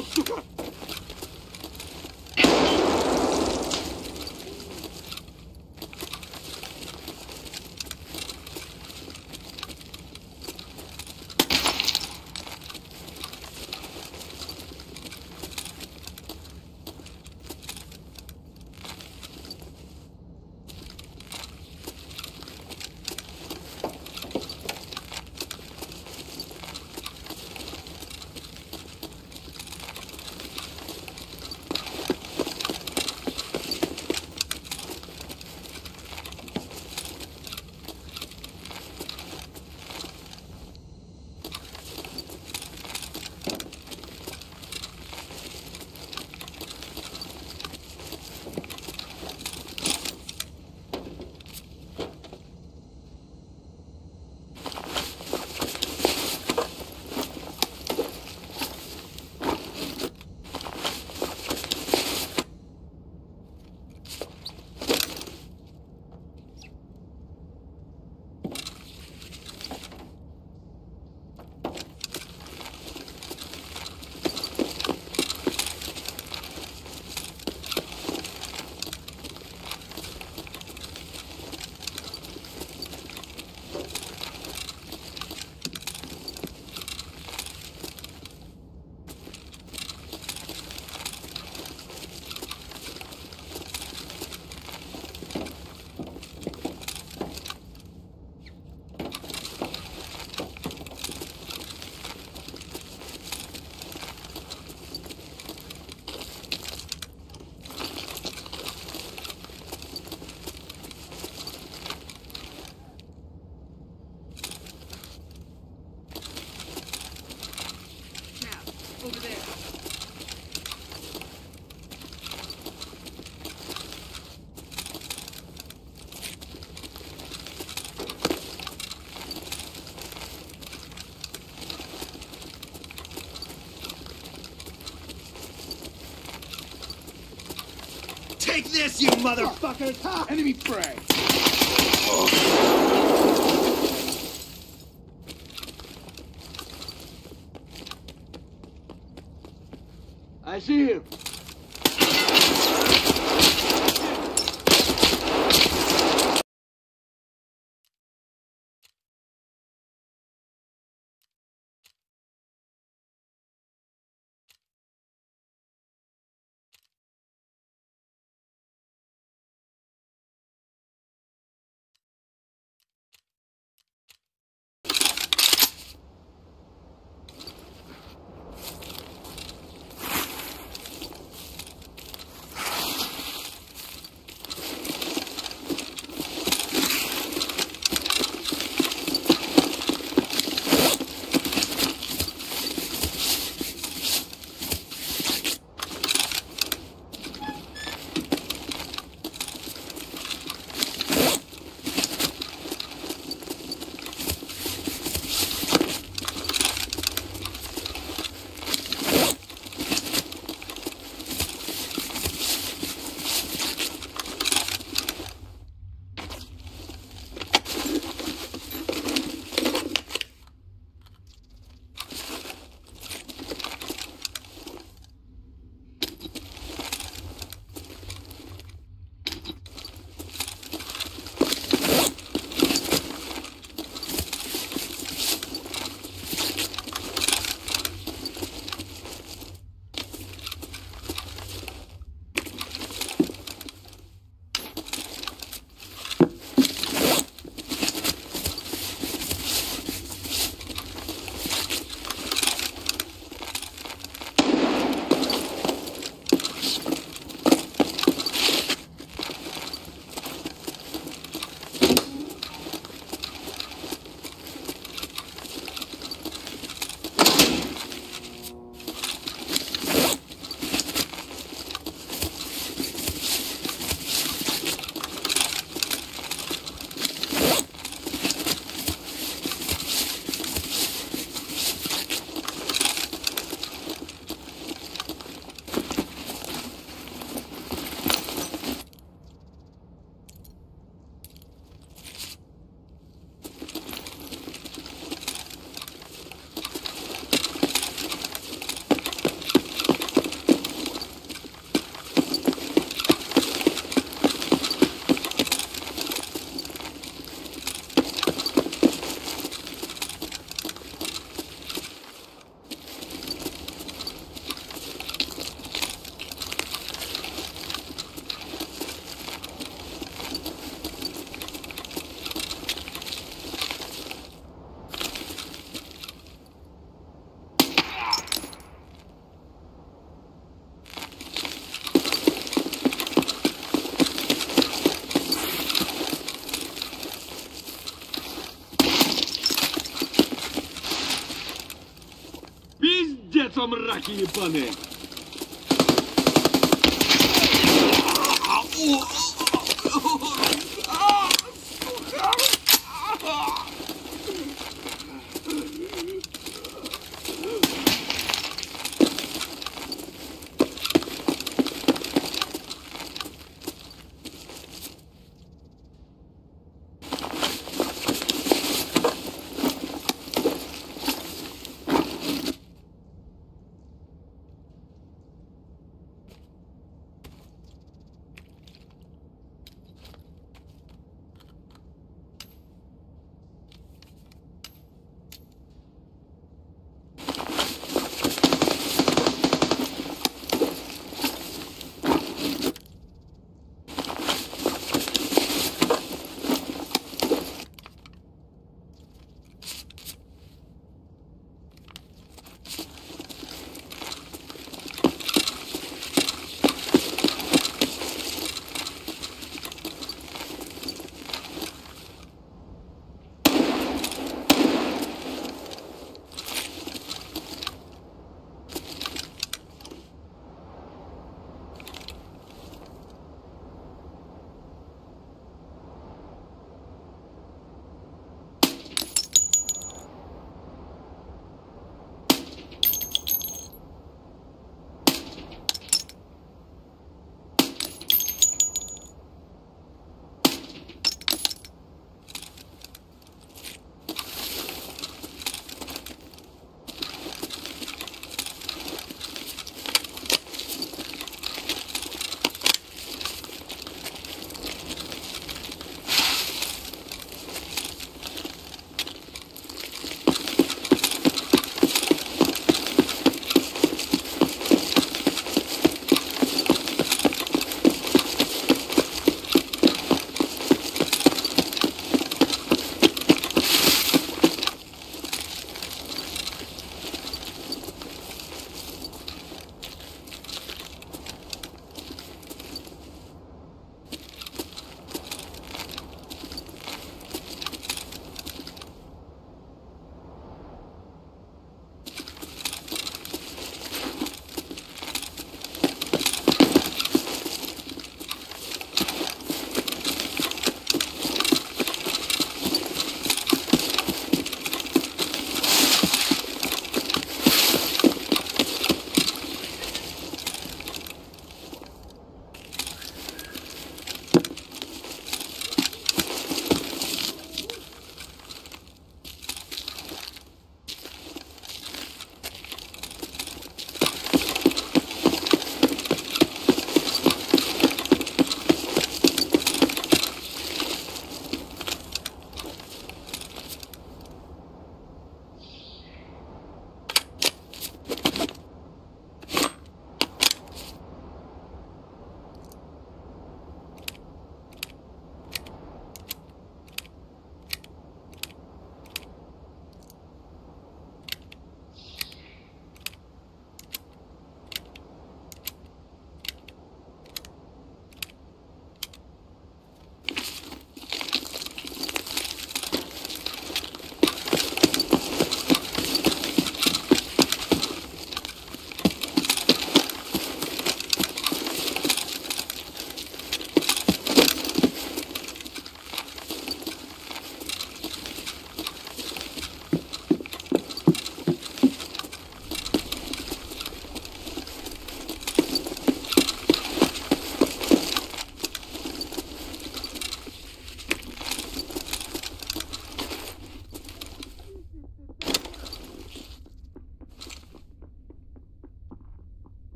かっ! Take this, you motherfucker! Ha! Enemy prey! I see him. мраки ебаные!